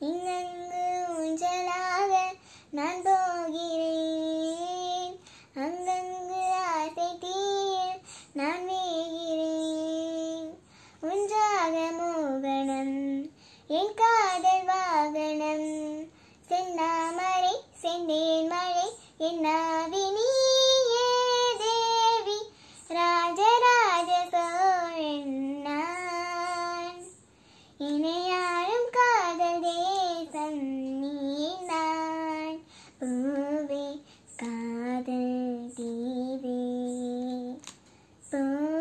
இங்கங்கு ஊஞ்சலாக நான் போகிறேன். அங்கங்கு ஆசை தீர் நான் வேகிறேன் ஒன்றாக மோகனம் என் காதல் வாகனம். சென்னாமரை சென்னேன் மழை என்ன う。